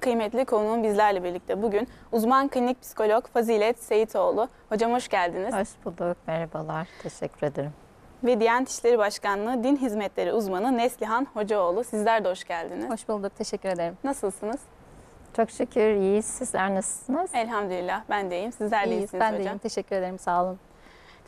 Kıymetli konuğum bizlerle birlikte bugün uzman klinik psikolog Fazilet Seyitoğlu. Hocam hoş geldiniz. Hoş bulduk. Merhabalar. Teşekkür ederim. Ve Diyanet İşleri Başkanlığı Din Hizmetleri Uzmanı Neslihan Hocaoğlu. Sizler de hoş geldiniz. Hoş bulduk. Teşekkür ederim. Nasılsınız? Çok şükür iyiyiz. Sizler nasılsınız? Elhamdülillah ben de iyiyim. Sizler de iyisiniz Ben de hocam. iyiyim. Teşekkür ederim. Sağ olun.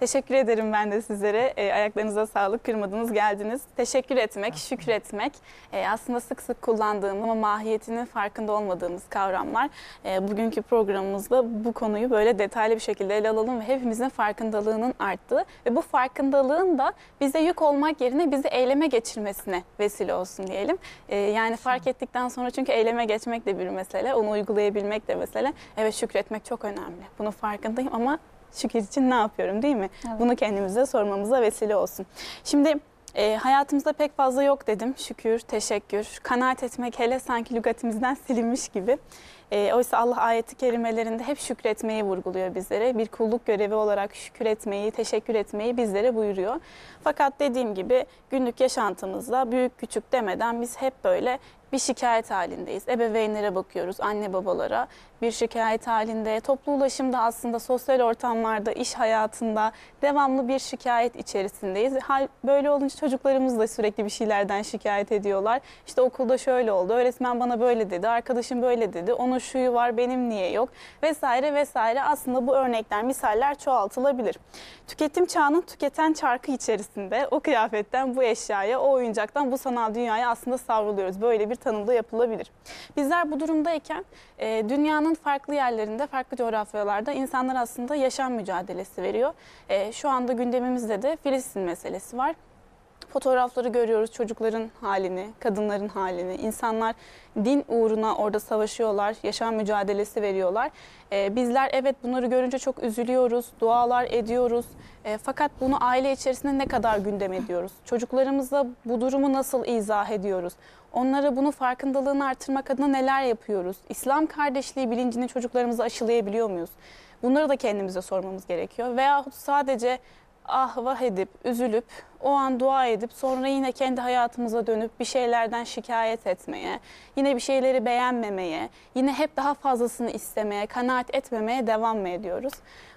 Teşekkür ederim ben de sizlere. E, ayaklarınıza sağlık, kırmadınız, geldiniz. Teşekkür etmek, şükretmek e, aslında sık sık kullandığım ama mahiyetinin farkında olmadığımız kavramlar. E, bugünkü programımızda bu konuyu böyle detaylı bir şekilde ele alalım ve hepimizin farkındalığının arttığı ve bu farkındalığın da bize yük olmak yerine bizi eyleme geçirmesine vesile olsun diyelim. E, yani fark ettikten sonra çünkü eyleme geçmek de bir mesele, onu uygulayabilmek de mesele. Evet şükretmek çok önemli. Bunun farkındayım ama şükür için ne yapıyorum değil mi? Evet. Bunu kendimize sormamıza vesile olsun. Şimdi e, hayatımızda pek fazla yok dedim. Şükür, teşekkür, kanaat etmek hele sanki lügatimizden silinmiş gibi. E, oysa Allah ayeti kerimelerinde hep şükretmeyi vurguluyor bizlere. Bir kulluk görevi olarak şükür etmeyi, teşekkür etmeyi bizlere buyuruyor. Fakat dediğim gibi günlük yaşantımızda büyük küçük demeden biz hep böyle bir şikayet halindeyiz. Ebeveynlere bakıyoruz, anne babalara bir şikayet halinde. Toplu ulaşımda aslında sosyal ortamlarda, iş hayatında devamlı bir şikayet içerisindeyiz. Hal böyle olunca çocuklarımız da sürekli bir şeylerden şikayet ediyorlar. İşte okulda şöyle oldu, öğretmen bana böyle dedi, arkadaşım böyle dedi, onun şuyu var benim niye yok vesaire vesaire. Aslında bu örnekler, misaller çoğaltılabilir. Tüketim çağının tüketen çarkı içerisinde o kıyafetten, bu eşyaya, o oyuncaktan, bu sanal dünyaya aslında savruluyoruz. Böyle bir tanımda yapılabilir. Bizler bu durumdayken e, dünyanın farklı yerlerinde, farklı coğrafyalarda insanlar aslında yaşam mücadelesi veriyor. E, şu anda gündemimizde de Filistin meselesi var. Fotoğrafları görüyoruz çocukların halini, kadınların halini. İnsanlar din uğruna orada savaşıyorlar, yaşam mücadelesi veriyorlar. Ee, bizler evet bunları görünce çok üzülüyoruz, dualar ediyoruz. Ee, fakat bunu aile içerisinde ne kadar gündem ediyoruz? Çocuklarımıza bu durumu nasıl izah ediyoruz? Onlara bunu farkındalığını artırmak adına neler yapıyoruz? İslam kardeşliği bilincini çocuklarımıza aşılayabiliyor muyuz? Bunları da kendimize sormamız gerekiyor. Veyahut sadece ah vah edip, üzülüp, o an dua edip sonra yine kendi hayatımıza dönüp bir şeylerden şikayet etmeye, yine bir şeyleri beğenmemeye, yine hep daha fazlasını istemeye, kanaat etmemeye devam mı ediyoruz?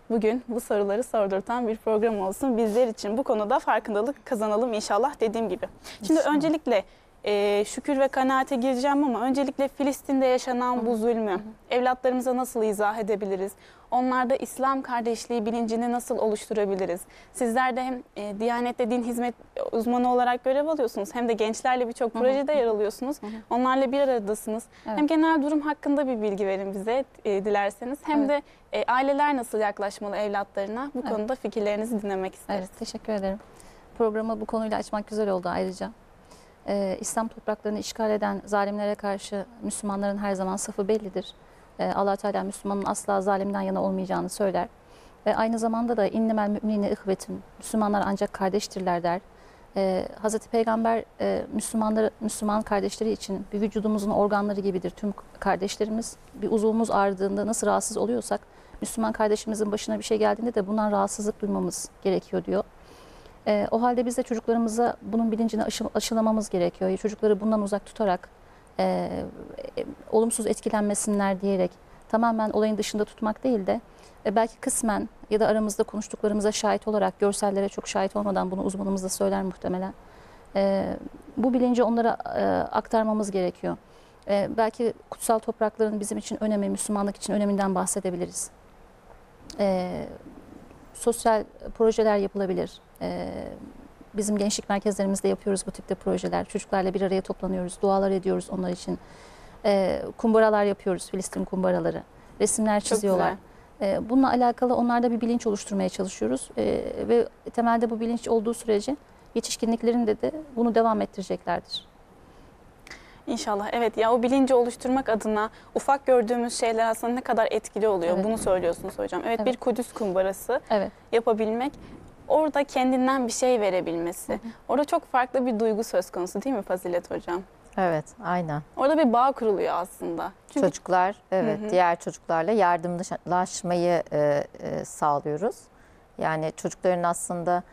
Bugün bu soruları sordurtan bir program olsun. Bizler için bu konuda farkındalık kazanalım inşallah dediğim gibi. Şimdi İnşallah. öncelikle e, şükür ve kanaate gireceğim ama öncelikle Filistin'de yaşanan bu zulmü evlatlarımıza nasıl izah edebiliriz? Onlarda İslam kardeşliği bilincini nasıl oluşturabiliriz? Sizler de hem e, Diyanet'te din hizmet uzmanı olarak görev alıyorsunuz hem de gençlerle birçok Hı hı. projede yer alıyorsunuz. Hı hı. Onlarla bir aradasınız. Evet. Hem genel durum hakkında bir bilgi verin bize e, dilerseniz hem de e, aileler nasıl yaklaşmalı evlatlarına bu Evet. konuda fikirlerinizi dinlemek isteriz. Evet, teşekkür ederim. Programı bu konuyla açmak güzel oldu ayrıca. Ee, İslam topraklarını işgal eden zalimlere karşı Müslümanların her zaman safı bellidir. Ee, allah Teala Müslümanın asla zalimden yana olmayacağını söyler. Ve aynı zamanda da innemel müminine ihvetun. Müslümanlar ancak kardeştirler der. Ee, Hazreti Peygamber e, Müslümanları, Müslüman kardeşleri için bir vücudumuzun organları gibidir. Tüm kardeşlerimiz bir uzuvumuz ağrıdığında nasıl rahatsız oluyorsak Müslüman kardeşimizin başına bir şey geldiğinde de bundan rahatsızlık duymamız gerekiyor diyor. Ee, o halde biz de çocuklarımıza bunun bilincini aşı- aşılamamız gerekiyor. Çocukları bundan uzak tutarak e, e, olumsuz etkilenmesinler diyerek tamamen olayın dışında tutmak değil de e, belki kısmen ya da aramızda konuştuklarımıza şahit olarak görsellere çok şahit olmadan bunu uzmanımız da söyler muhtemelen. E, bu bilinci onlara e, aktarmamız gerekiyor. E, belki kutsal toprakların bizim için önemi, Müslümanlık için öneminden bahsedebiliriz. E, sosyal projeler yapılabilir. E, bizim gençlik merkezlerimizde yapıyoruz bu tipte projeler. Çocuklarla bir araya toplanıyoruz, dualar ediyoruz onlar için. E, kumbaralar yapıyoruz, Filistin kumbaraları. Resimler çiziyorlar. E, bununla alakalı onlarda bir bilinç oluşturmaya çalışıyoruz. E, ve temelde bu bilinç olduğu sürece yetişkinliklerinde de bunu devam ettireceklerdir. İnşallah evet ya o bilinci oluşturmak adına ufak gördüğümüz şeyler aslında ne kadar etkili oluyor Evet. bunu söylüyorsunuz hocam. Evet, Evet. bir Kudüs kumbarası Evet. yapabilmek orada kendinden bir şey verebilmesi. Orada çok farklı bir duygu söz konusu değil mi Fazilet hocam? Evet, aynen. Orada bir bağ kuruluyor aslında. Çünkü Çocuklar, evet, Hı hı. diğer çocuklarla yardımlaşmayı e, e, sağlıyoruz. Yani çocukların aslında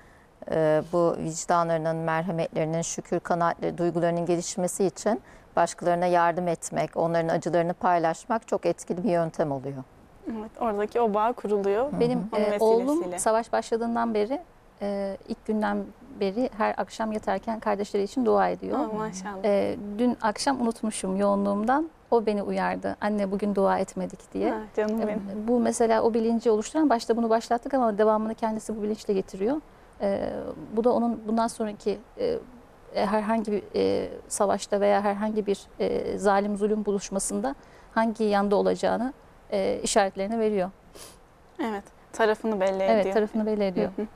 e, bu vicdanlarının, merhametlerinin, şükür kanaatleri, duygularının gelişmesi için başkalarına yardım etmek, onların acılarını paylaşmak çok etkili bir yöntem oluyor. Evet, oradaki o bağ kuruluyor. Benim e, oğlum savaş başladığından beri e, ilk günden beri her akşam yatarken kardeşleri için dua ediyor. Aa, maşallah. E, dün akşam unutmuşum yoğunluğumdan. O beni uyardı. Anne bugün dua etmedik diye. Ha, canım E, benim. Bu mesela o bilinci oluşturan başta bunu başlattık ama devamını kendisi bu bilinçle getiriyor. E, bu da onun bundan sonraki e, e, herhangi bir e, savaşta veya herhangi bir e, zalim zulüm buluşmasında hangi yanda olacağını e, işaretlerini veriyor. Evet, tarafını belli Evet ediyor. tarafını belli ediyor. Hı hı.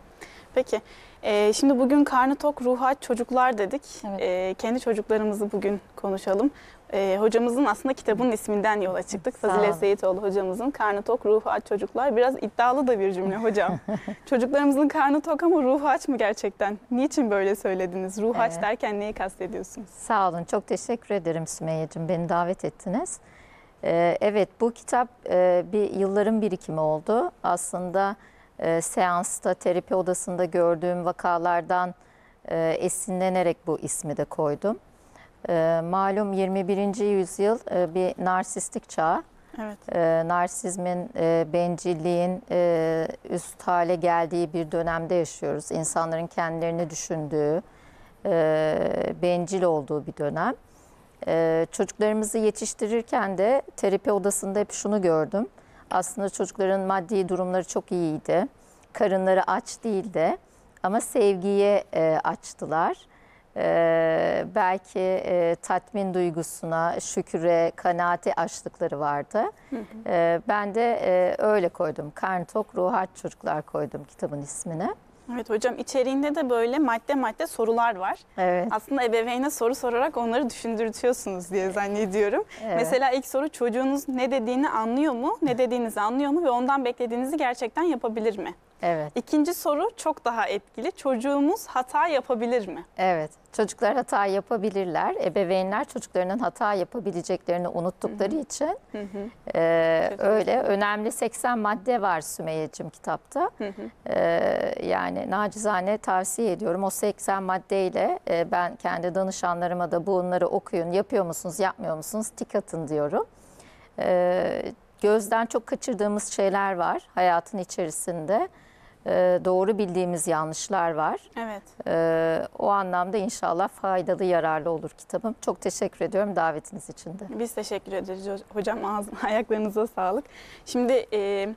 Peki, e, şimdi bugün karnı tok, ruhu aç çocuklar dedik. Evet. E, kendi çocuklarımızı bugün konuşalım. E, hocamızın aslında kitabının isminden yola çıktık. Olun. Seyitoğlu hocamızın Karnı Tok, Ruhu Aç Çocuklar. Biraz iddialı da bir cümle hocam. Çocuklarımızın karnı tok ama ruhu aç mı gerçekten? Niçin böyle söylediniz? Ruhu aç Evet. derken neyi kastediyorsunuz? Sağ olun, çok teşekkür ederim Sümeyye'cim. Beni davet ettiniz. Ee, evet, bu kitap e, bir yılların birikimi oldu. Aslında e, seansta, terapi odasında gördüğüm vakalardan e, esinlenerek bu ismi de koydum. E, malum 21. yüzyıl e, bir narsistik çağ. Evet. e, narsizmin, e, bencilliğin e, üst hale geldiği bir dönemde yaşıyoruz. İnsanların kendilerini düşündüğü, e, bencil olduğu bir dönem. E, çocuklarımızı yetiştirirken de terapi odasında hep şunu gördüm. Aslında çocukların maddi durumları çok iyiydi. Karınları aç değildi ama sevgiye e, açtılar. Ee, belki e, tatmin duygusuna, şüküre, kanaate açlıkları vardı. Ee, ben de e, öyle koydum. Karnı tok, ruhu aç çocuklar koydum kitabın ismini. Evet hocam içeriğinde de böyle madde madde sorular var. Evet. Aslında ebeveyne soru sorarak onları düşündürtüyorsunuz diye zannediyorum. Evet. Mesela ilk soru çocuğunuz ne dediğini anlıyor mu? Ne dediğinizi anlıyor mu ve ondan beklediğinizi gerçekten yapabilir mi? Evet. İkinci soru çok daha etkili. Çocuğumuz hata yapabilir mi? Evet. Çocuklar hata yapabilirler. Ebeveynler çocuklarının hata yapabileceklerini unuttukları için Hı hı. e, Çok öyle önemli 80 madde var Sümeyye'cim kitapta. Hı hı. Ee, yani nacizane tavsiye ediyorum. O 80 maddeyle e, ben kendi danışanlarıma da bunları okuyun. Yapıyor musunuz, yapmıyor musunuz? Tik atın diyorum. Ee, gözden çok kaçırdığımız şeyler var hayatın içerisinde. Ee, doğru bildiğimiz yanlışlar var. Evet. Ee, o anlamda inşallah faydalı, yararlı olur kitabım. Çok teşekkür ediyorum davetiniz için de. Biz teşekkür ederiz ho- hocam. Ağzına, ayaklarınıza sağlık. Şimdi e,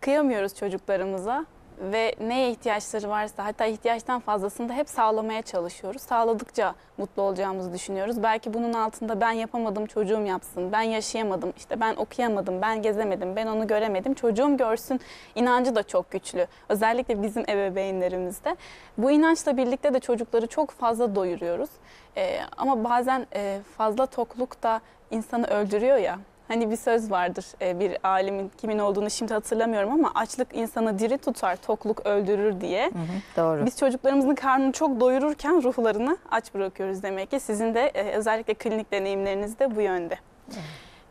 kıyamıyoruz çocuklarımıza ve neye ihtiyaçları varsa hatta ihtiyaçtan fazlasını da hep sağlamaya çalışıyoruz. Sağladıkça mutlu olacağımızı düşünüyoruz. Belki bunun altında ben yapamadım çocuğum yapsın, ben yaşayamadım, işte ben okuyamadım, ben gezemedim, ben onu göremedim, çocuğum görsün inancı da çok güçlü. Özellikle bizim ebeveynlerimizde. Bu inançla birlikte de çocukları çok fazla doyuruyoruz. Ee, ama bazen e, fazla tokluk da insanı öldürüyor ya. Hani bir söz vardır e, bir alimin kimin olduğunu şimdi hatırlamıyorum ama açlık insanı diri tutar, tokluk öldürür diye. Doğru. Biz çocuklarımızın karnını çok doyururken ruhlarını aç bırakıyoruz demek ki. Sizin de e, özellikle klinik deneyimleriniz de bu yönde.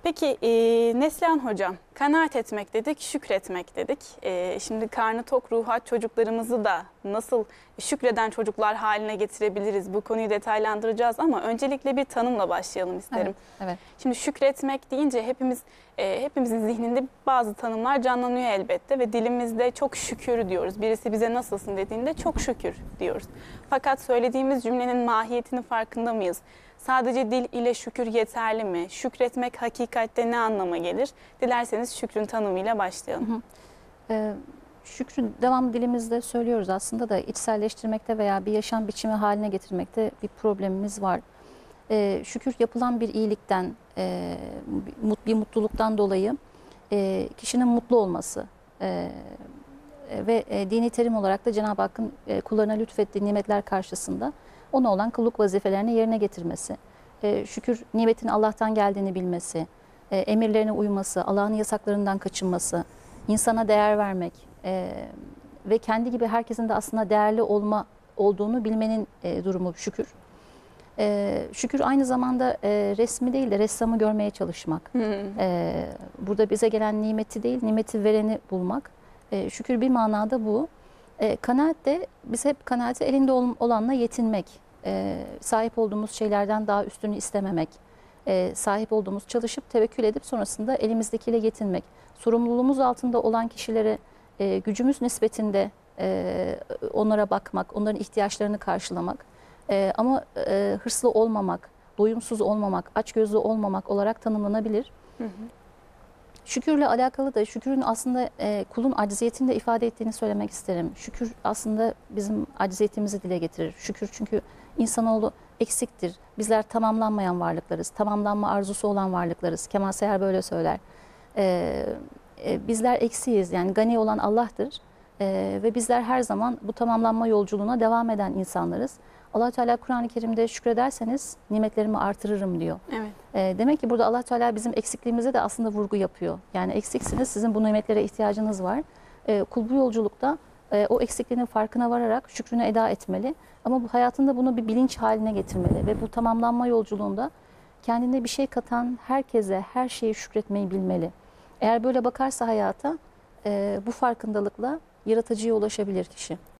Peki e, Neslihan Hocam, kanaat etmek dedik, şükretmek dedik. E, şimdi karnı tok ruhu aç çocuklarımızı da nasıl şükreden çocuklar haline getirebiliriz? Bu konuyu detaylandıracağız ama öncelikle bir tanımla başlayalım isterim. Evet. Şimdi şükretmek deyince hepimiz e, hepimizin zihninde bazı tanımlar canlanıyor elbette ve dilimizde çok şükür diyoruz. Birisi bize nasılsın dediğinde çok şükür diyoruz. Fakat söylediğimiz cümlenin mahiyetinin farkında mıyız? Sadece dil ile şükür yeterli mi? Şükretmek hakikatte ne anlama gelir? Dilerseniz şükrün tanımıyla başlayalım. Ee, şükrü devam dilimizde söylüyoruz aslında da içselleştirmekte veya bir yaşam biçimi haline getirmekte bir problemimiz var. Ee, şükür yapılan bir iyilikten, e, bir mut- bir mutluluktan dolayı e, kişinin mutlu olması e, ve e, dini terim olarak da Cenab-ı Hakk'ın e, kullarına lütfettiği nimetler karşısında ona olan kulluk vazifelerini yerine getirmesi, e, şükür nimetin Allah'tan geldiğini bilmesi, e, emirlerine uyması, Allah'ın yasaklarından kaçınması, insana değer vermek e, ve kendi gibi herkesin de aslında değerli olma olduğunu bilmenin e, durumu şükür. E, şükür aynı zamanda e, resmi değil de ressamı görmeye çalışmak. E, burada bize gelen nimeti değil, nimeti vereni bulmak. E, şükür bir manada bu. E, kanaat de biz hep kanaati elinde ol- olanla yetinmek. E, sahip olduğumuz şeylerden daha üstünü istememek. e, sahip olduğumuz çalışıp tevekkül edip sonrasında elimizdekiyle yetinmek. Sorumluluğumuz altında olan kişilere e, gücümüz nispetinde e, onlara bakmak, onların ihtiyaçlarını karşılamak E, ama e, hırslı olmamak, doyumsuz olmamak, açgözlü olmamak olarak tanımlanabilir. Hı hı. Şükürle alakalı da şükürün aslında e, kulun acziyetini de ifade ettiğini söylemek isterim. Şükür aslında bizim acziyetimizi dile getirir. Şükür çünkü insanoğlu eksiktir. Bizler tamamlanmayan varlıklarız. Tamamlanma arzusu olan varlıklarız. Kemal Seher böyle söyler. E, e, bizler eksiyiz. Yani gani olan Allah'tır. E, ve bizler her zaman bu tamamlanma yolculuğuna devam eden insanlarız. Allah Teala Kur'an-ı Kerim'de şükrederseniz nimetlerimi artırırım diyor. Evet. E, demek ki burada allah Teala bizim eksikliğimize de aslında vurgu yapıyor. Yani eksiksiniz, sizin bu nimetlere ihtiyacınız var. E, kul bu yolculukta e, o eksikliğinin farkına vararak şükrünü eda etmeli. Ama bu hayatında bunu bir bilinç haline getirmeli ve bu tamamlanma yolculuğunda kendine bir şey katan herkese, her şeye şükretmeyi bilmeli. Eğer böyle bakarsa hayata e, bu farkındalıkla yaratıcıya ulaşabilir kişi.